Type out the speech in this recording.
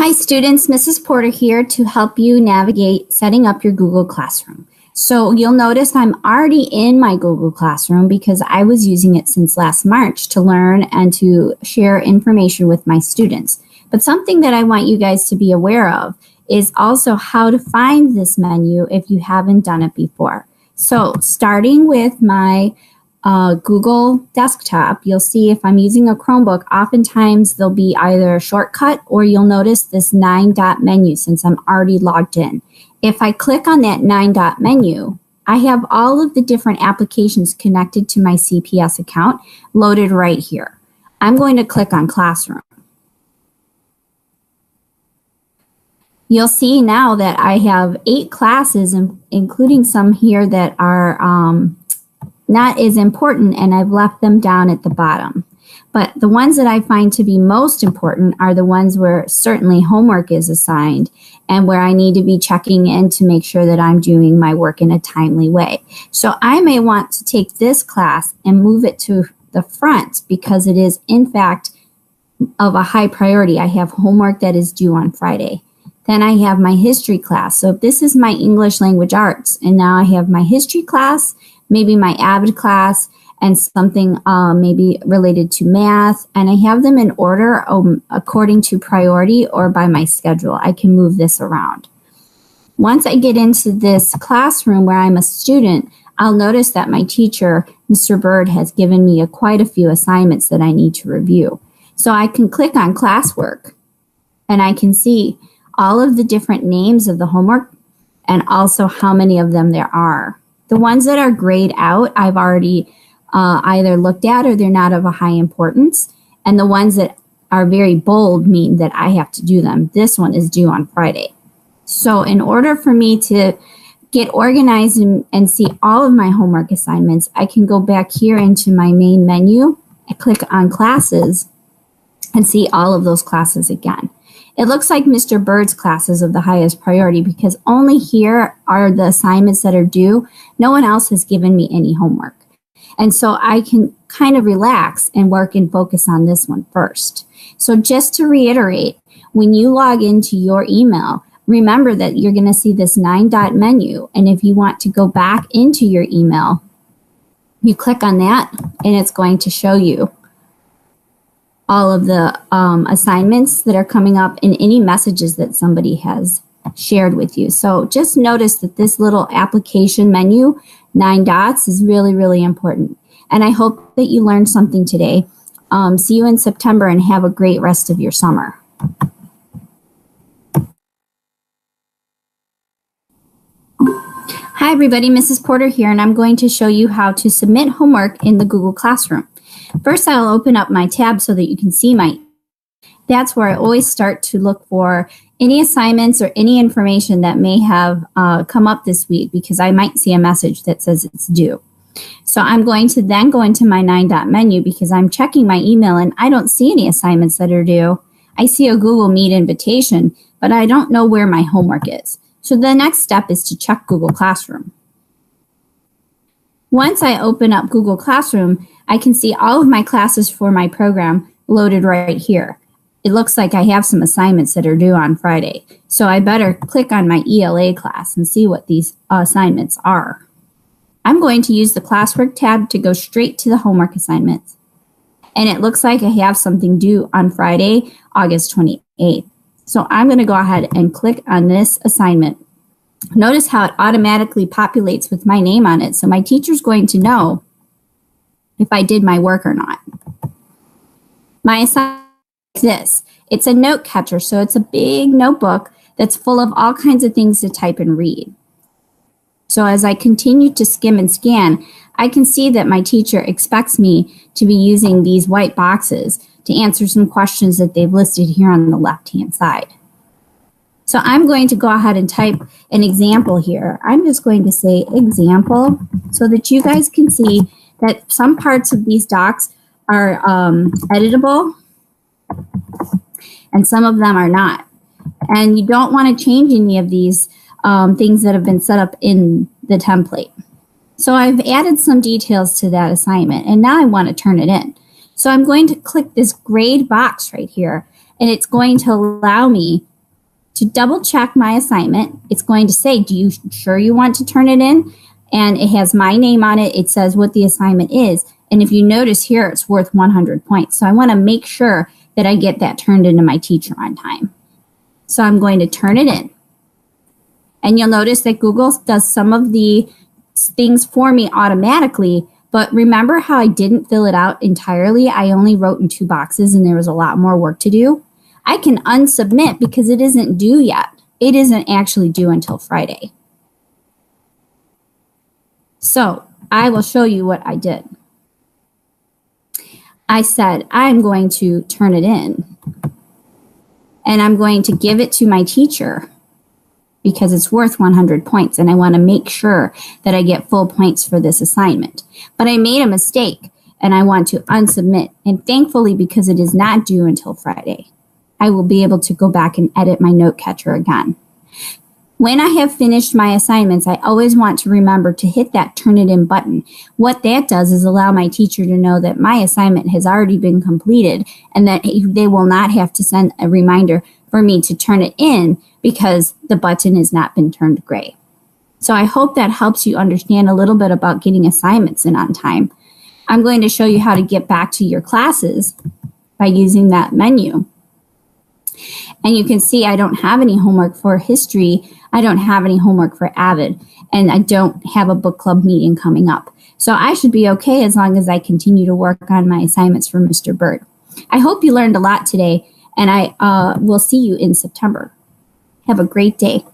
Hi students, Mrs. Porter here to help you navigate setting up your Google Classroom. So you'll notice I'm already in my Google Classroom because I was using it since last March to learn and to share information with my students. But something that I want you guys to be aware of is also how to find this menu if you haven't done it before. So starting with my Google desktop, you'll see if I'm using a Chromebook, oftentimes there'll be either a shortcut or you'll notice this nine dot menu since I'm already logged in. If I click on that nine dot menu, I have all of the different applications connected to my CPS account loaded right here. I'm going to click on Classroom. You'll see now that I have eight classes, including some here that are um, not as important, and I've left them down at the bottom. But the ones that I find to be most important are the ones where certainly homework is assigned and where I need to be checking in to make sure that I'm doing my work in a timely way. So I may want to take this class and move it to the front because it is, in fact, of a high priority. I have homework that is due on Friday. Then I have my history class. So if this is my English language arts, and now I have my history class maybe my AVID class and something um, maybe related to math. And I have them in order um, according to priority or by my schedule. I can move this around. Once I get into this classroom where I'm a student, I'll notice that my teacher, Mr. Bird, has given me a, quite a few assignments that I need to review. So I can click on classwork and I can see all of the different names of the homework and also how many of them there are. The ones that are grayed out, I've already uh, either looked at or they're not of a high importance. And the ones that are very bold mean that I have to do them. This one is due on Friday. So in order for me to get organized and, and see all of my homework assignments, I can go back here into my main menu and click on classes and see all of those classes again. It looks like Mr. Bird's class is of the highest priority because only here are the assignments that are due. No one else has given me any homework. And so I can kind of relax and work and focus on this one first. So just to reiterate, when you log into your email, remember that you're going to see this nine dot menu. And if you want to go back into your email, you click on that and it's going to show you all of the um, assignments that are coming up and any messages that somebody has shared with you. So just notice that this little application menu, nine dots, is really, really important. And I hope that you learned something today. Um, see you in September and have a great rest of your summer. Hi everybody, Mrs. Porter here, and I'm going to show you how to submit homework in the Google Classroom. First, I'll open up my tab so that you can see my, that's where I always start to look for any assignments or any information that may have uh, come up this week because I might see a message that says it's due. So I'm going to then go into my nine dot menu because I'm checking my email and I don't see any assignments that are due. I see a Google Meet invitation, but I don't know where my homework is. So the next step is to check Google Classroom. Once I open up Google Classroom, I can see all of my classes for my program loaded right here. It looks like I have some assignments that are due on Friday. So I better click on my ELA class and see what these assignments are. I'm going to use the classwork tab to go straight to the homework assignments. And it looks like I have something due on Friday, August 28th. So I'm going to go ahead and click on this assignment. Notice how it automatically populates with my name on it. So my teacher's going to know if I did my work or not. My assignment is this. It's a note catcher, so it's a big notebook that's full of all kinds of things to type and read. So as I continue to skim and scan, I can see that my teacher expects me to be using these white boxes to answer some questions that they've listed here on the left-hand side. So I'm going to go ahead and type an example here. I'm just going to say example so that you guys can see that some parts of these docs are um, editable and some of them are not. And you don't want to change any of these um, things that have been set up in the template. So I've added some details to that assignment and now I want to turn it in. So I'm going to click this grade box right here and it's going to allow me to double check my assignment. It's going to say, do you sure you want to turn it in? And it has my name on it. It says what the assignment is. And if you notice here, it's worth 100 points. So I want to make sure that I get that turned into my teacher on time. So I'm going to turn it in. And you'll notice that Google does some of the things for me automatically. But remember how I didn't fill it out entirely? I only wrote in two boxes and there was a lot more work to do. I can unsubmit because it isn't due yet. It isn't actually due until Friday. So I will show you what I did. I said, I'm going to turn it in and I'm going to give it to my teacher because it's worth 100 points and I want to make sure that I get full points for this assignment. But I made a mistake and I want to unsubmit. And thankfully, because it is not due until Friday, I will be able to go back and edit my note catcher again. When I have finished my assignments, I always want to remember to hit that turn it in button. What that does is allow my teacher to know that my assignment has already been completed and that they will not have to send a reminder for me to turn it in because the button has not been turned gray. So I hope that helps you understand a little bit about getting assignments in on time. I'm going to show you how to get back to your classes by using that menu. And you can see I don't have any homework for history. I don't have any homework for Avid. And I don't have a book club meeting coming up. So I should be okay as long as I continue to work on my assignments for Mr. Bird. I hope you learned a lot today, and I uh, will see you in September. Have a great day.